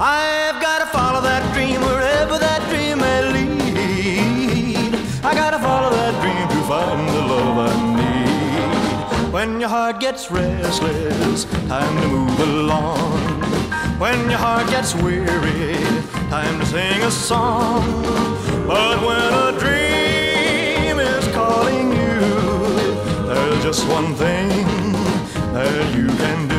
I've got to follow that dream wherever that dream may lead. I got to follow that dream to find the love I need. When your heart gets restless, time to move along. When your heart gets weary, time to sing a song. But when a dream is calling you, there's just one thing that you can do.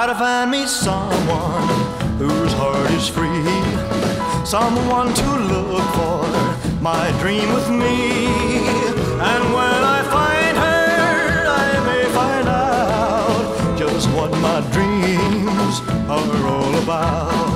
Gotta find me someone whose heart is free, someone to look for my dream with me. And when I find her, I may find out just what my dreams are all about.